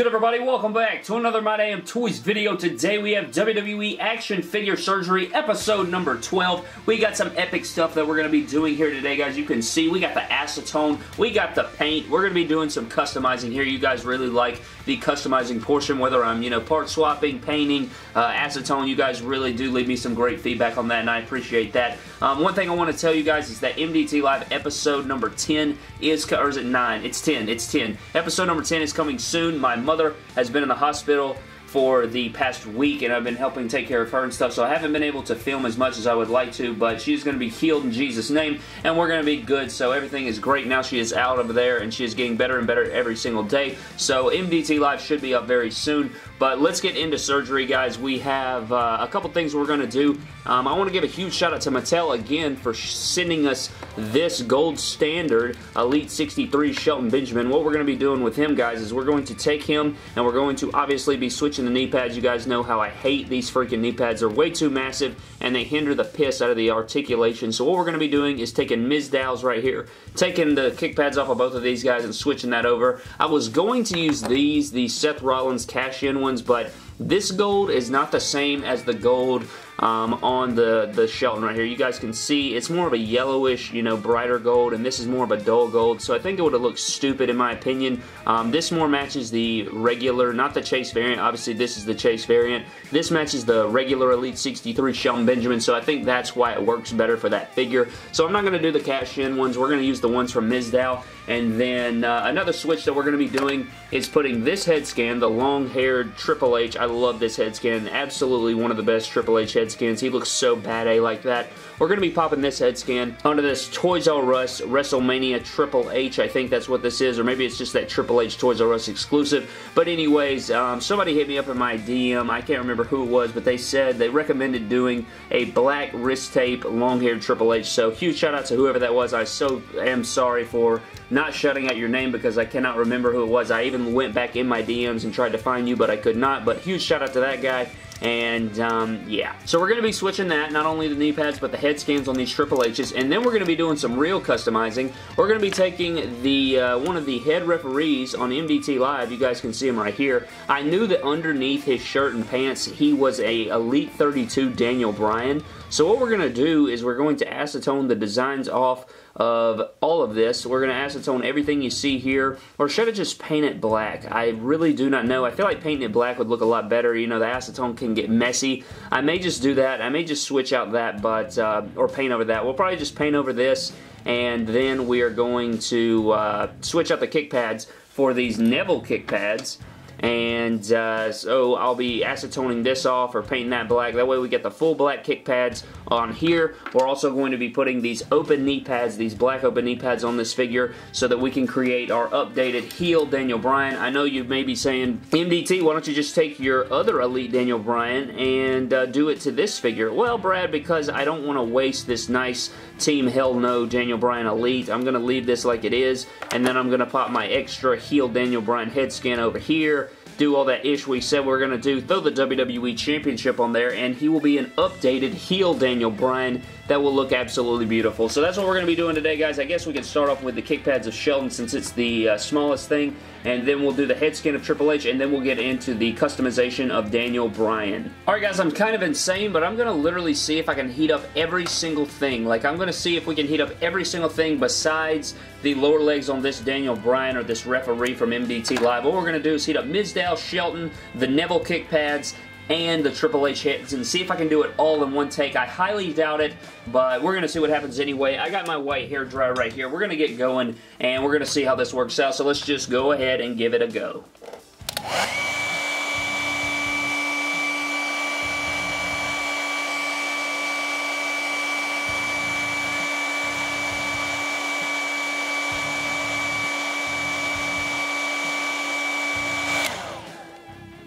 good everybody? Welcome back to another My Damn Toys video. Today we have WWE Action Figure Surgery episode number 12. We got some epic stuff that we're going to be doing here today guys. You can see we got the acetone, we got the paint. We're going to be doing some customizing here. You guys really like the customizing portion whether I'm, you know, part swapping, painting, uh, acetone. You guys really do leave me some great feedback on that and I appreciate that. Um, one thing I want to tell you guys is that MDT Live episode number 10 is, or is it 9? It's 10. It's 10. Episode number 10 is coming soon. My mother has been in the hospital for the past week and I've been helping take care of her and stuff so I haven't been able to film as much as I would like to but she's going to be healed in Jesus name and we're going to be good. So everything is great now. She is out of there and she is getting better and better every single day. So MDT Live should be up very soon but let's get into surgery, guys. We have uh, a couple things we're going to do. Um, I want to give a huge shout out to Mattel again for sending us this gold standard Elite 63 Shelton Benjamin. What we're going to be doing with him, guys, is we're going to take him and we're going to obviously be switching the knee pads. You guys know how I hate these freaking knee pads. They're way too massive and they hinder the piss out of the articulation. So what we're going to be doing is taking Mizdows right here, taking the kick pads off of both of these guys and switching that over. I was going to use these, the Seth Rollins cash-in ones, but this gold is not the same as the gold um, on the, the Shelton right here. You guys can see it's more of a yellowish, you know, brighter gold, and this is more of a dull gold, so I think it would have looked stupid in my opinion. Um, this more matches the regular, not the Chase variant. Obviously, this is the Chase variant. This matches the regular Elite 63 Shelton Benjamin, so I think that's why it works better for that figure. So I'm not going to do the cash-in ones. We're going to use the ones from Mizdow. And then uh, another switch that we're going to be doing is putting this head scan, the long-haired Triple H. I love this head scan. Absolutely one of the best Triple H head scans. He looks so bad A like that. We're going to be popping this head scan onto this Toys R Us WrestleMania Triple H. I think that's what this is, or maybe it's just that Triple H Toys R Us exclusive. But anyways, um, somebody hit me up in my DM. I can't remember who it was, but they said they recommended doing a black wrist tape long-haired Triple H. So huge shout out to whoever that was. I so am sorry for not shouting out your name because I cannot remember who it was. I even went back in my DMs and tried to find you, but I could not. But huge shout out to that guy. And, um, yeah. So we're going to be switching that, not only the knee pads, but the head scans on these Triple H's. And then we're going to be doing some real customizing. We're going to be taking the uh, one of the head referees on MDT Live. You guys can see him right here. I knew that underneath his shirt and pants, he was a Elite 32 Daniel Bryan. So what we're going to do is we're going to acetone the designs off of all of this. We're going to acetone everything you see here, or should I just paint it black? I really do not know. I feel like painting it black would look a lot better. You know, the acetone can get messy. I may just do that. I may just switch out that, but uh, or paint over that. We'll probably just paint over this, and then we are going to uh, switch out the kick pads for these Neville kick pads and uh, so I'll be acetoning this off or painting that black. That way we get the full black kick pads on here. We're also going to be putting these open knee pads, these black open knee pads on this figure so that we can create our updated heel Daniel Bryan. I know you may be saying, MDT, why don't you just take your other Elite Daniel Bryan and uh, do it to this figure? Well, Brad, because I don't want to waste this nice Team Hell No Daniel Bryan Elite, I'm going to leave this like it is, and then I'm going to pop my extra heel Daniel Bryan head scan over here, do all that ish we said we are going to do, throw the WWE Championship on there, and he will be an updated heel Daniel Bryan that will look absolutely beautiful. So that's what we're going to be doing today, guys. I guess we can start off with the kick pads of Shelton since it's the uh, smallest thing, and then we'll do the head scan of Triple H, and then we'll get into the customization of Daniel Bryan. Alright guys, I'm kind of insane, but I'm going to literally see if I can heat up every single thing. Like, I'm going to see if we can heat up every single thing besides the lower legs on this Daniel Bryan or this referee from MDT Live. What we're going to do is heat up Mizdow, Shelton, the Neville kick pads, and the Triple H hits and see if I can do it all in one take. I highly doubt it, but we're going to see what happens anyway. I got my white hair dryer right here. We're going to get going, and we're going to see how this works out. So let's just go ahead and give it a go.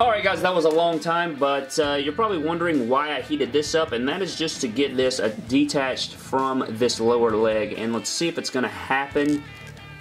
Alright guys, that was a long time, but uh, you're probably wondering why I heated this up, and that is just to get this uh, detached from this lower leg, and let's see if it's going to happen,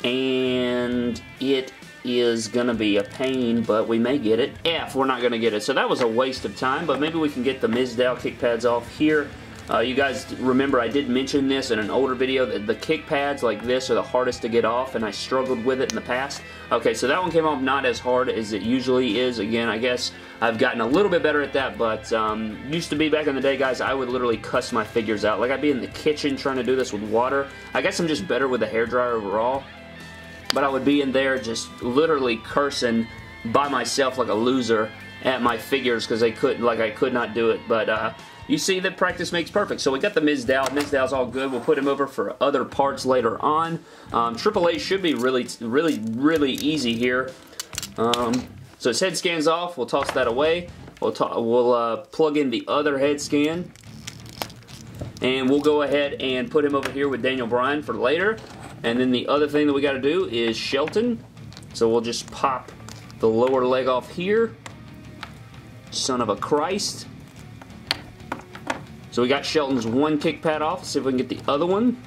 and it is going to be a pain, but we may get it. F, we're not going to get it, so that was a waste of time, but maybe we can get the Mizdow kick pads off here. Uh, you guys remember I did mention this in an older video that the kick pads like this are the hardest to get off and I struggled with it in the past. Okay, so that one came off not as hard as it usually is. Again, I guess I've gotten a little bit better at that, but um, used to be back in the day, guys, I would literally cuss my figures out. Like I'd be in the kitchen trying to do this with water. I guess I'm just better with the hairdryer overall. But I would be in there just literally cursing by myself like a loser at my figures because they couldn't, like I could not do it. But uh, you see that practice makes perfect. So we got the Mizdow. Mizdow's all good. We'll put him over for other parts later on. Um, Triple should be really, really, really easy here. Um, so his head scan's off. We'll toss that away. We'll, we'll uh, plug in the other head scan. And we'll go ahead and put him over here with Daniel Bryan for later. And then the other thing that we got to do is Shelton. So we'll just pop the lower leg off here. Son of a Christ. So we got Shelton's one kick pad off. Let's see if we can get the other one.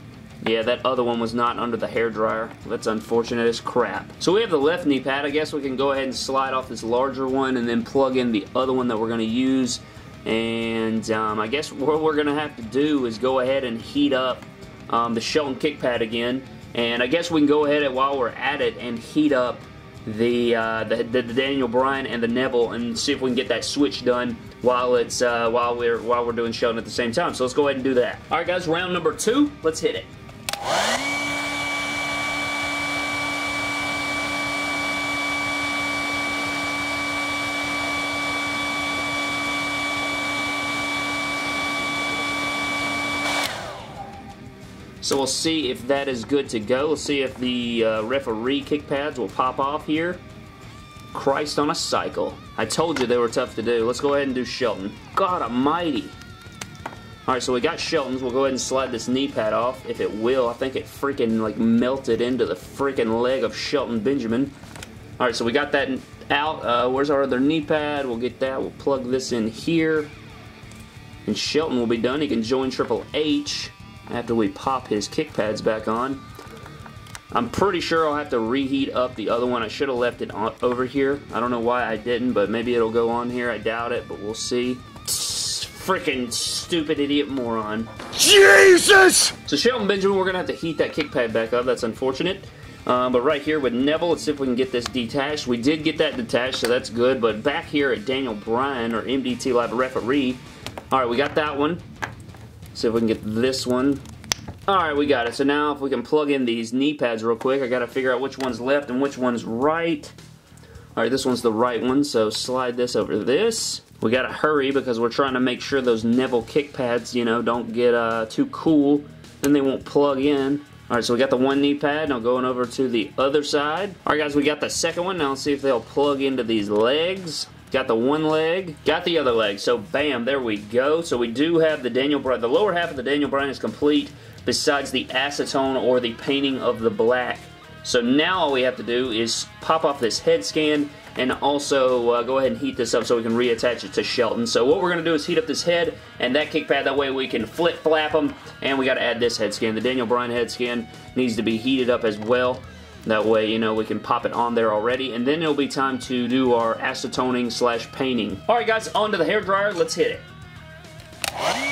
Yeah, that other one was not under the hair dryer. That's unfortunate as crap. So we have the left knee pad. I guess we can go ahead and slide off this larger one and then plug in the other one that we're going to use. And um, I guess what we're going to have to do is go ahead and heat up um, the Shelton kick pad again. And I guess we can go ahead and while we're at it and heat up the, uh, the, the, Daniel Bryan and the Neville and see if we can get that switch done while it's uh, while we're while we're doing Shelton at the same time. So let's go ahead and do that. All right, guys, round number two. Let's hit it. So we'll see if that is good to go. We'll see if the uh, referee kick pads will pop off here. Christ on a cycle. I told you they were tough to do. Let's go ahead and do Shelton. God almighty. Alright, so we got Shelton's. We'll go ahead and slide this knee pad off, if it will. I think it freaking, like, melted into the freaking leg of Shelton Benjamin. Alright, so we got that out. Uh, where's our other knee pad? We'll get that. We'll plug this in here. And Shelton will be done. He can join Triple H after we pop his kick pads back on. I'm pretty sure I'll have to reheat up the other one. I should have left it on, over here. I don't know why I didn't, but maybe it'll go on here. I doubt it, but we'll see. Freaking stupid idiot moron. Jesus! So Shelton Benjamin, we're going to have to heat that kick pad back up. That's unfortunate. Um, but right here with Neville, let's see if we can get this detached. We did get that detached, so that's good. But back here at Daniel Bryan, or MDT Live Referee, all right, we got that one. See if we can get this one. Alright, we got it. So now if we can plug in these knee pads real quick, I gotta figure out which one's left and which one's right. Alright, this one's the right one, so slide this over this. We gotta hurry because we're trying to make sure those Neville kick pads, you know, don't get uh, too cool. Then they won't plug in. Alright, so we got the one knee pad. Now going over to the other side. Alright guys, we got the second one. Now let's see if they'll plug into these legs. Got the one leg, got the other leg. So bam, there we go. So we do have the Daniel Bryan. The lower half of the Daniel Bryan is complete besides the acetone or the painting of the black. So now all we have to do is pop off this head scan and also uh, go ahead and heat this up so we can reattach it to Shelton. So what we're going to do is heat up this head and that kick pad. That way we can flip flap them and we got to add this head scan. The Daniel Bryan head scan needs to be heated up as well. That way, you know, we can pop it on there already. And then it'll be time to do our acetoning slash painting. Alright guys, on to the hair dryer. Let's hit it.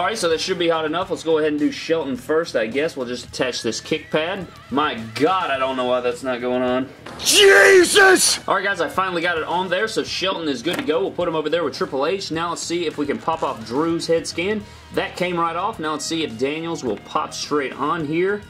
Alright, so that should be hot enough. Let's go ahead and do Shelton first, I guess. We'll just attach this kick pad. My god, I don't know why that's not going on. Jesus! Alright guys, I finally got it on there, so Shelton is good to go. We'll put him over there with Triple H. Now let's see if we can pop off Drew's head scan. That came right off. Now let's see if Daniels will pop straight on here.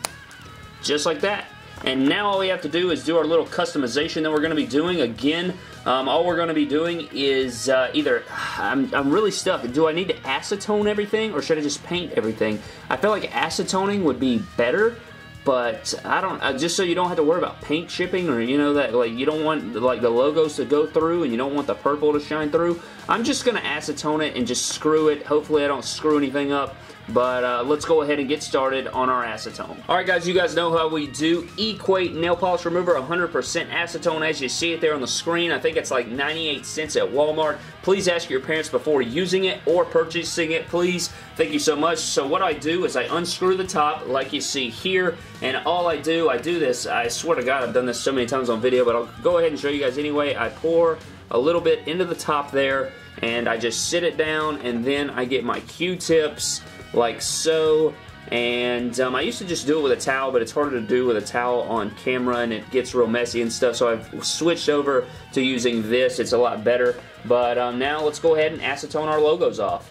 Just like that. And now all we have to do is do our little customization that we're going to be doing. Again, um, all we're going to be doing is uh, either, I'm, I'm really stuck. Do I need to acetone everything or should I just paint everything? I feel like acetoning would be better but I don't uh, just so you don't have to worry about paint chipping or you know that like you don't want like the logos to go through and you don't want the purple to shine through I'm just gonna acetone it and just screw it hopefully I don't screw anything up but uh, let's go ahead and get started on our acetone. Alright guys, you guys know how we do. Equate Nail Polish Remover, 100% acetone as you see it there on the screen. I think it's like 98 cents at Walmart. Please ask your parents before using it or purchasing it, please. Thank you so much. So what I do is I unscrew the top like you see here, and all I do, I do this, I swear to God I've done this so many times on video, but I'll go ahead and show you guys anyway. I pour a little bit into the top there, and I just sit it down, and then I get my Q-tips like so, and um, I used to just do it with a towel, but it's harder to do with a towel on camera, and it gets real messy and stuff, so I've switched over to using this. It's a lot better, but um, now let's go ahead and acetone our logos off.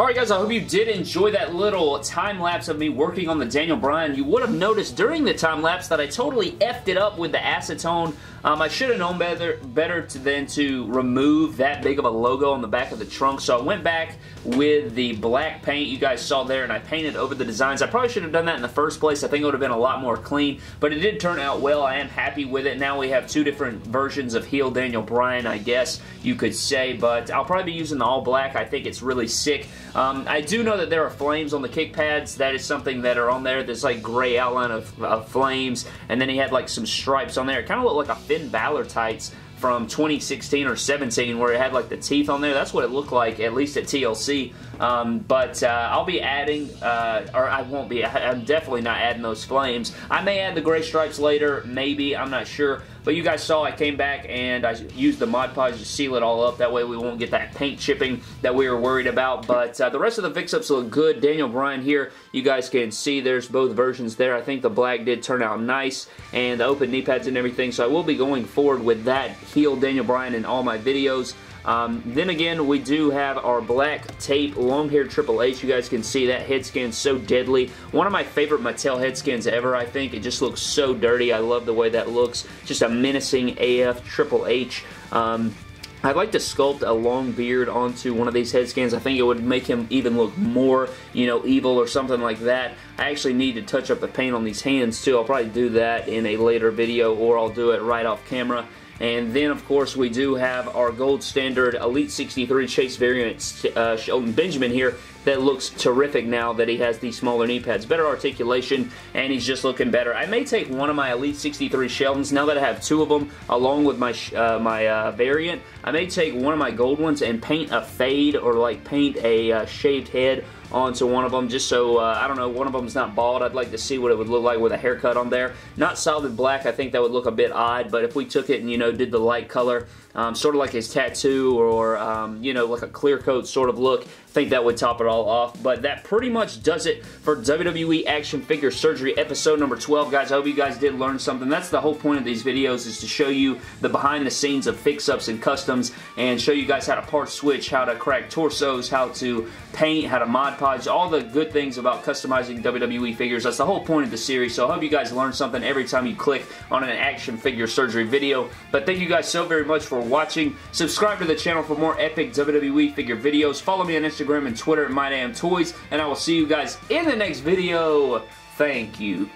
Alright guys, I hope you did enjoy that little time lapse of me working on the Daniel Bryan. You would have noticed during the time lapse that I totally effed it up with the acetone. Um, I should have known better, better to, than to remove that big of a logo on the back of the trunk. So I went back with the black paint you guys saw there and I painted over the designs. I probably should have done that in the first place. I think it would have been a lot more clean, but it did turn out well. I am happy with it. Now we have two different versions of heel Daniel Bryan, I guess you could say, but I'll probably be using the all black. I think it's really sick. Um, I do know that there are flames on the kick pads. That is something that are on there. There's like gray outline of, of flames, and then he had like some stripes on there. It kind of looked like a Finn Balor tights from 2016 or 17 where it had like the teeth on there. That's what it looked like, at least at TLC. Um, but uh, I'll be adding, uh, or I won't be, I'm definitely not adding those flames. I may add the gray stripes later, maybe, I'm not sure. But you guys saw I came back and I used the Mod Podge to seal it all up. That way we won't get that paint chipping that we were worried about. But uh, the rest of the fix-ups look good. Daniel Bryan here, you guys can see there's both versions there. I think the black did turn out nice and the open knee pads and everything. So I will be going forward with that heel Daniel Bryan in all my videos. Um, then again, we do have our black tape long hair Triple H. You guys can see that head scan so deadly. One of my favorite Mattel head scans ever, I think. It just looks so dirty. I love the way that looks. Just a menacing AF Triple H. Um, I'd like to sculpt a long beard onto one of these head scans. I think it would make him even look more, you know, evil or something like that. I actually need to touch up the paint on these hands too. I'll probably do that in a later video or I'll do it right off camera. And then, of course, we do have our gold standard Elite 63 Chase variant uh, Shelton Benjamin here that looks terrific now that he has these smaller knee pads. Better articulation, and he's just looking better. I may take one of my Elite 63 Sheltons, now that I have two of them, along with my uh, my uh, variant, I may take one of my gold ones and paint a fade or like paint a uh, shaved head onto one of them just so, uh, I don't know, one of them is not bald. I'd like to see what it would look like with a haircut on there. Not solid black, I think that would look a bit odd, but if we took it and, you know, did the light color, um, sort of like his tattoo or, um, you know, like a clear coat sort of look, I think that would top it all off. But that pretty much does it for WWE Action Figure Surgery episode number 12, guys. I hope you guys did learn something. That's the whole point of these videos is to show you the behind the scenes of fix-ups and customs and show you guys how to part switch, how to crack torsos, how to paint, how to Mod Podge, all the good things about customizing WWE figures. That's the whole point of the series. So I hope you guys learn something every time you click on an action figure surgery video. But thank you guys so very much for watching. Subscribe to the channel for more epic WWE figure videos. Follow me on Instagram Instagram and Twitter at MyDamnToys, and I will see you guys in the next video. Thank you.